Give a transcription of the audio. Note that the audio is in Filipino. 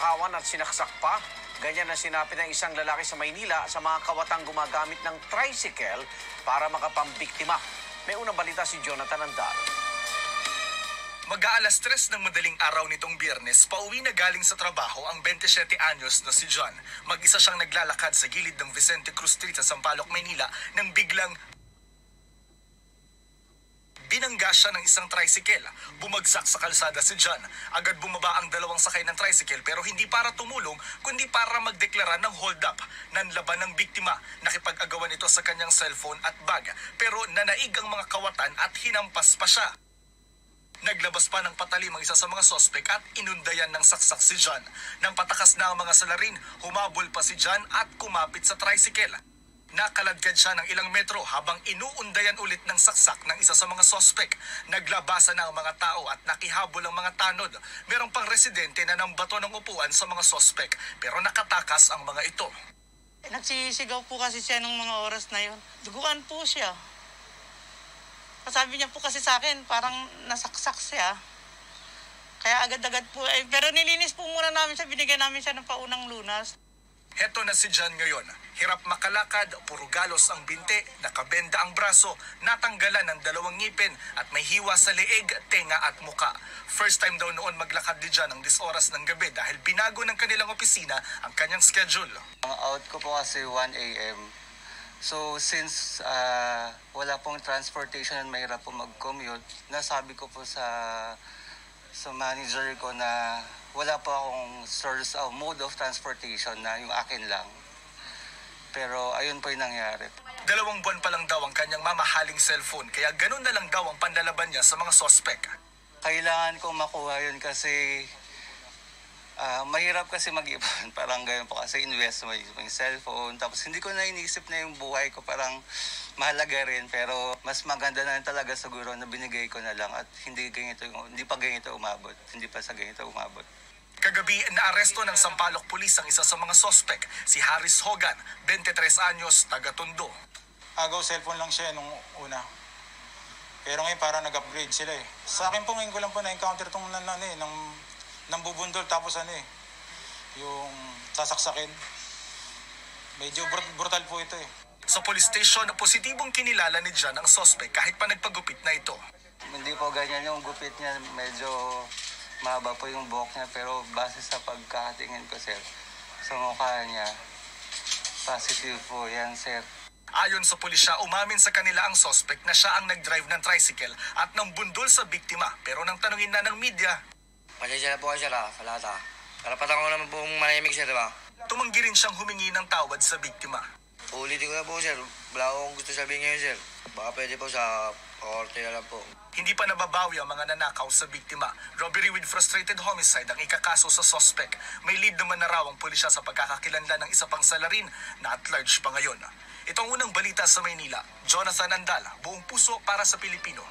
Kawan at sinaksak pa. Ganyan ang sinabi ng isang lalaki sa Maynila sa mga kawatang gumagamit ng tricycle para makapambiktima. May unang balita si Jonathan Andal. Mag-aalas tres ng madaling araw nitong biyernes, pauwi na galing sa trabaho ang 27 anyos na si John. Mag-isa siyang naglalakad sa gilid ng Vicente Cruz Street sa Sampaloc, Maynila nang biglang binangga siya ng isang tricycle. Bumagsak sa kalsada si John. Agad bumaba ang dalawang sakay ng tricycle pero hindi para tumulong kundi para magdeklara ng hold up. Nanlaban ng biktima. Nakipag-agawan ito sa kanyang cellphone at bag. Pero nanaig ang mga kawatan at hinampas pa siya. Naglabas pa ng patalim ang isa sa mga sospek at inundayan ng saksak si John. Nang patakas na ang mga salarin, humabol pa si John at kumapit sa tricycle. Nakaladkad siya ng ilang metro habang inuundayan ulit ng saksak ng isa sa mga sospek. Naglabasa na ang mga tao at nakihabol ang mga tanod. Merong pang residente na nambato ng upuan sa mga sospek pero nakatakas ang mga ito. Nagsisigaw po kasi siya nung mga oras na yun. Duguan po siya. Sabi niya po kasi sa akin, parang nasaksak siya. Kaya agad-agad po, eh, pero nilinis po muna namin siya, binigyan namin siya ng paunang lunas. Heto na si John ngayon. Hirap makalakad, puro galos ang binte, nakabenda ang braso, natanggalan ng dalawang ngipin at may hiwa sa leeg, tenga at muka. First time daw noon maglakad ni John ng 10 oras ng gabi dahil binago ng kanilang opisina ang kanyang schedule. Ang out ko po kasi 1 a.m. So since ah, wala pong transportation at mahirap po mag-commute, nasabi ko po sa sa manager ko na wala po akong source of mode of transportation na yung akin lang. Pero ayun po yung nangyari. Dalawang buwan pa lang daw ang kanyang mamahaling cellphone kaya ganun na lang daw ang panlalaban niya sa mga sospek. Kailangan kong makuha yun kasi ah, mahirap kasi mag-ipon. Parang ganyan po kasi invest mo yung, cellphone. Tapos hindi ko na inisip na yung buhay ko parang mahalaga rin. Pero mas maganda na talaga siguro na binigay ko na lang at hindi ganito, hindi pa ganito umabot. Hindi pa sa ganito umabot. Kagabi, naaresto ng Sampaloc Police ang isa sa mga sospek, si Harris Hogan, 23 anyos, taga Tondo. agaw cellphone lang siya nung una. Pero ngayon parang nag-upgrade sila eh. Sa akin po ngayon ko lang po na-encounter itong nan, ano, eh, ng, ng bubundol tapos ano eh, yung sasaksakin. Medyo brut- brutal po ito eh. Sa police station, positibong kinilala ni John ang sospek kahit pa nagpagupit na ito. Hindi po ganyan yung gupit niya. Medyo mahaba po yung buhok niya. Pero base sa pagkakatingin ko, sir, sa mukha niya, positive po yan, sir. Ayon sa pulisya, umamin sa kanila ang sospek na siya ang nag-drive ng tricycle at nang bundol sa biktima. Pero nang tanungin na ng media, Pasensya na po kayo, sir, ha, sa lahat, ha. Karapatan ko naman pong manahimik, sir, di ba? tumanggi rin siyang humingi ng tawad sa biktima. Uulitin ko na po, sir. Wala akong gusto sabihin ngayon, sir. Baka pwede po sa korte na lang po. Hindi pa nababawi ang mga nanakaw sa biktima. Robbery with frustrated homicide ang ikakaso sa sospek. May lead naman na raw ang pulisya sa pagkakakilanlan ng isa pang salarin na at large pa ngayon. Itong unang balita sa Maynila, Jonathan Andala, buong puso para sa Pilipino.